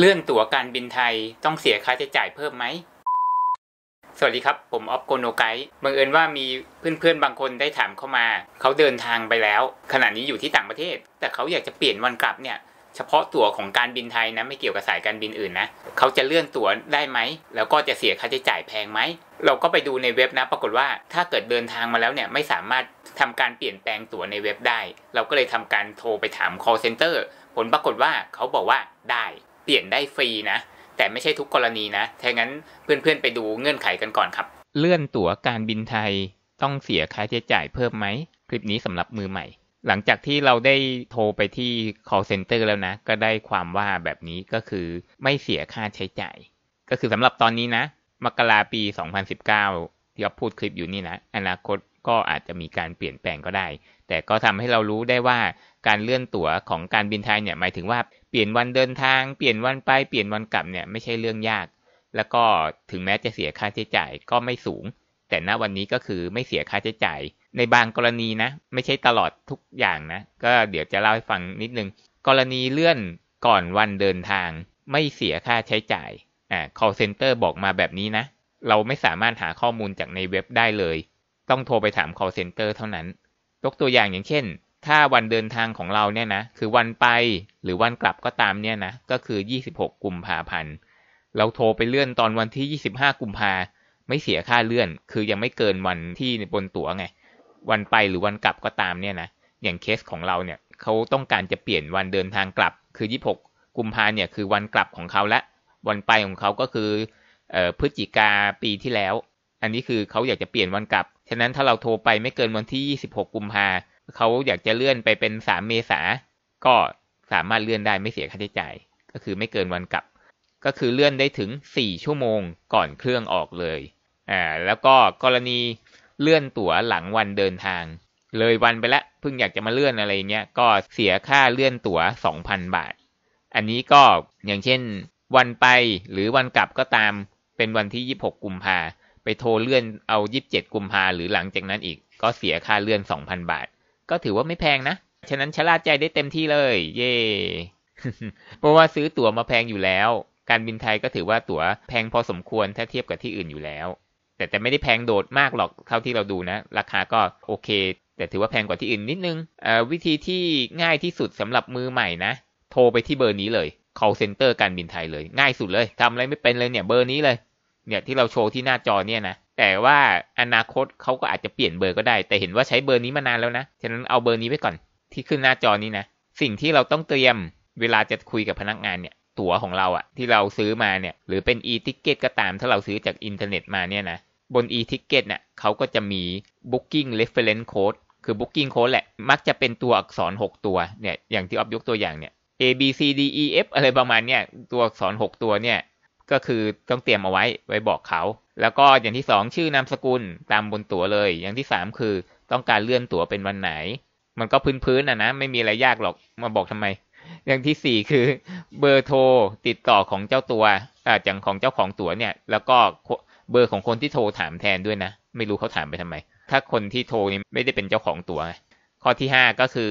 เลื่อนตั๋วการบินไทยต้องเสียค่าใช้จ่ายเพิ่มไหม สวัสดีครับ ผมออฟโกโนไกด์บังเอิญว่ามีเพื่อนๆบางคนได้ถามเข้ามา เขาเดินทางไปแล้ว ขณะนี้อยู่ที่ต่างประเทศ แต่เขาอยากจะเปลี่ยนวันกลับเนี่ย เฉพาะตั๋วของการบินไทยนะ ไม่เกี่ยวกับสายการบินอื่นนะ เขาจะเลื่อนตั๋วได้ไหม แล้วก็จะเสียค่าใช้จ่ายแพงไหม เราก็ไปดูในเว็บนะ ปรากฏว่าถ้าเกิดเดินทางมาแล้วเนี่ยไม่สามารถทำการเปลี่ยนแปลงตั๋วในเว็บได้ เราก็เลยทำการโทรไปถาม call center ผลปรากฏว่าเขาบอกว่าได้ ปลี่ยนได้ฟรีนะ แต่ไม่ใช่ทุกกรณีนะถ้างั้นเพื่อนๆไปดูเงื่อนไขกันก่อนครับ เลื่อนตั๋วการบินไทยต้องเสียค่าใช้จ่ายเพิ่มไหม คลิปนี้สำหรับมือใหม่ หลังจากที่เราได้โทรไปที่ call center แล้วนะ ก็ได้ความว่าแบบนี้ก็คือไม่เสียค่าใช้จ่าย ก็คือสำหรับตอนนี้นะ มกราปี 2019 ที่เราพูดคลิปอยู่นี่นะ อนาคตก็อาจจะมีการเปลี่ยนแปลงก็ได้ แต่ก็ทำให้เรารู้ได้ว่าการเลื่อนตั๋วของการบินไทยเนี่ยหมายถึงว่าเปลี่ยนวันเดินทางเปลี่ยนวันไปเปลี่ยนวันกลับเนี่ยไม่ใช่เรื่องยาก แล้วก็ถึงแม้จะเสียค่าใช้จ่ายก็ไม่สูง แต่ณวันนี้ก็คือไม่เสียค่าใช้จ่าย ในบางกรณีนะ ไม่ใช่ตลอดทุกอย่างนะ ก็เดี๋ยวจะเล่าให้ฟังนิดนึง กรณีเลื่อนก่อนวันเดินทาง ไม่เสียค่าใช้จ่ายอ่า call center บอกมาแบบนี้นะ เราไม่สามารถหาข้อมูลจากในเว็บได้เลย ต้องโทรไปถาม call center เท่านั้น ยกตัวอย่างอย่างเช่น ถ้าวันเดินทางของเราเนี่ยนะคือวันไปหรือวันกลับก็ตามเนี่ยนะก็คือ 26 กุมภาพันธ์เราโทรไปเลื่อนตอนวันที่ 25 กุมภาไม่เสียค่าเลื่อน คือยังไม่เกินวันที่บนตั๋วไง วันไปหรือวันกลับก็ตามเนี่ยนะอย่างเคสของเราเนี่ยเขาต้องการจะเปลี่ยนวันเดินทางกลับ คือ 26 กุมภาเนี่ยคือวันกลับของเขาและวันไปของเขาก็คือออพฤศจิกาปีที่แล้ว อันนี้คือเขาอยากจะเปลี่ยนวันกลับ ฉะนั้นถ้าเราโทรไปไม่เกินวันที่ 26 กุมภาเขาอยากจะเลื่อนไปเป็น 3 เมษา ก็สามารถเลื่อนได้ไม่เสียค่าใช้จ่าย ก็คือไม่เกินวันกลับ ก็คือเลื่อนได้ถึง 4 ชั่วโมงก่อนเครื่องออกเลย อ่า แล้วก็กรณีเลื่อนตั๋วหลังวันเดินทาง เลยวันไปแล้วเพิ่งอยากจะมาเลื่อนอะไรเงี้ย ก็เสียค่าเลื่อนตั๋ว 2,000 บาท อันนี้ก็อย่างเช่น วันไปหรือวันกลับก็ตามเป็นวันที่ 26 กุมภา ไปโทรเลื่อนเอา27กุมภาหรือหลังจากนั้นอีก ก็เสียค่าเลื่อน2,000บาท ก็ถือว่าไม่แพงนะ ฉะนั้นชะล่าใจได้เต็มที่เลย เย่เพราะว่าซื้อตั๋วมาแพงอยู่แล้ว การบินไทยก็ถือว่าตั๋วแพงพอสมควรถ้าเทียบกับที่อื่นอยู่แล้ว แต่แต่ไม่ได้แพงโดดมากหรอกเท่าที่เราดูนะ ราคาก็โอเค แต่ถือว่าแพงกว่าที่อื่นนิดนึงวิธีที่ง่ายที่สุดสำหรับมือใหม่นะ โทรไปที่เบอร์นี้เลย call center การบินไทยเลย ง่ายสุดเลยทำอะไรไม่เป็นเลยเนี่ยเบอร์นี้เลย เนี่ยที่เราโชว์ที่หน้าจอเนี่ยนะแต่ว่าอนาคตเขาก็อาจจะเปลี่ยนเบอร์ก็ได้ แต่เห็นว่าใช้เบอร์นี้มานานแล้วนะฉะนั้นเอาเบอร์นี้ไว้ก่อนที่ขึ้นหน้าจอนี้นะสิ่งที่เราต้องเตรียมเวลาจะคุยกับพนักงานเนี่ยตั๋วของเราอะที่เราซื้อมาเนี่ยหรือเป็น e-ticket ก็ตามถ้าเราซื้อจากอินเทอร์เน็ตมาเนี่ยนะบน e-ticket เนี่ยเขาก็จะมี booking reference code คือ booking code แหละมักจะเป็นตัวอักษร 6 ตัวเนี่ยอย่างที่ออฟยกตัวอย่างเนี่ย A B C D E F อะไรประมาณเนี่ยตัวอักษร 6 ตัวเนี่ย ก็คือต้องเตรียมเอาไว้ไว้บอกเขา แล้วก็อย่างที่2ชื่อนามสกุลตามบนตั๋วเลย อย่างที่3คือต้องการเลื่อนตั๋วเป็นวันไหน มันก็พื้นๆนะนะไม่มีอะไรยากหรอกมาบอกทำไม อย่างที่4คือเบอร์โทรติดต่อของเจ้าตัวอ่าอย่างของเจ้าของตั๋วเนี่ย แล้วก็เบอร์ของคนที่โทรถามแทนด้วยนะ ไม่รู้เขาถามไปทำไม ถ้าคนที่โทรนี่ไม่ได้เป็นเจ้าของตั๋วข้อที่5ก็คือ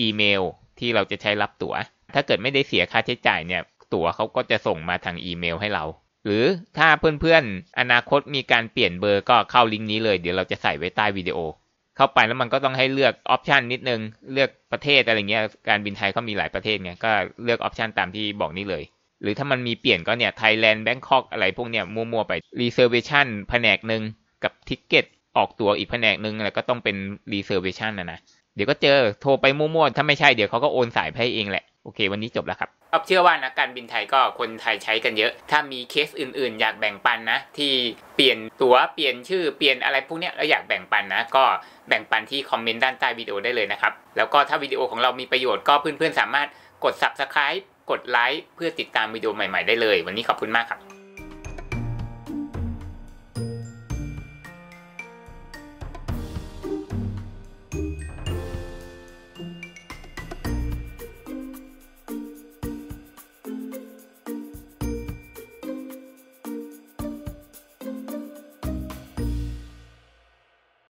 อีเมลที่เราจะใช้รับตั๋วถ้าเกิดไม่ได้เสียค่าใช้จ่ายเนี่ย ตั๋วเขาก็จะส่งมาทางอีเมลให้เรา หรือถ้าเพื่อนๆ อนาคตมีการเปลี่ยนเบอร์ก็เข้าลิงก์นี้เลยเดี๋ยวเราจะใส่ไว้ใต้วิดีโอ เข้าไปแล้วมันก็ต้องให้เลือกออปชันนิดนึง เลือกประเทศอะไรเงี้ยการบินไทยเขามีหลายประเทศไงก็เลือก option ตามที่บอกนี้เลย หรือถ้ามันมีเปลี่ยนก็เนี่ย Thailand Bangkok อะไรพวกเนี้ยมั่วๆไป reservation แผนกหนึ่งกับ ticket ออกตั๋วอีกแผนกหนึ่งแล้วก็ต้องเป็น reservation นะนะเดี๋ยวก็เจอโทรไปมั่วๆ ถ้าไม่ใช่เดี๋ยวเขาก็โอนสายไปให้เองแหละ โอเค วันนี้จบแล้วครับ ออฟเชื่อว่านะการบินไทยก็คนไทยใช้กันเยอะ ถ้ามีเคสอื่นๆ อยากแบ่งปันนะ ที่เปลี่ยนตั๋วเปลี่ยนชื่อเปลี่ยนอะไรพวกนี้แล้วอยากแบ่งปันนะ ก็แบ่งปันที่คอมเมนต์ด้านใต้วิดีโอได้เลยนะครับ แล้วก็ถ้าวิดีโอของเรามีประโยชน์ก็เพื่อนๆสามารถกด subscribe กดไลค์เพื่อติดตามวิดีโอใหม่ๆได้เลย วันนี้ขอบคุณมากครับ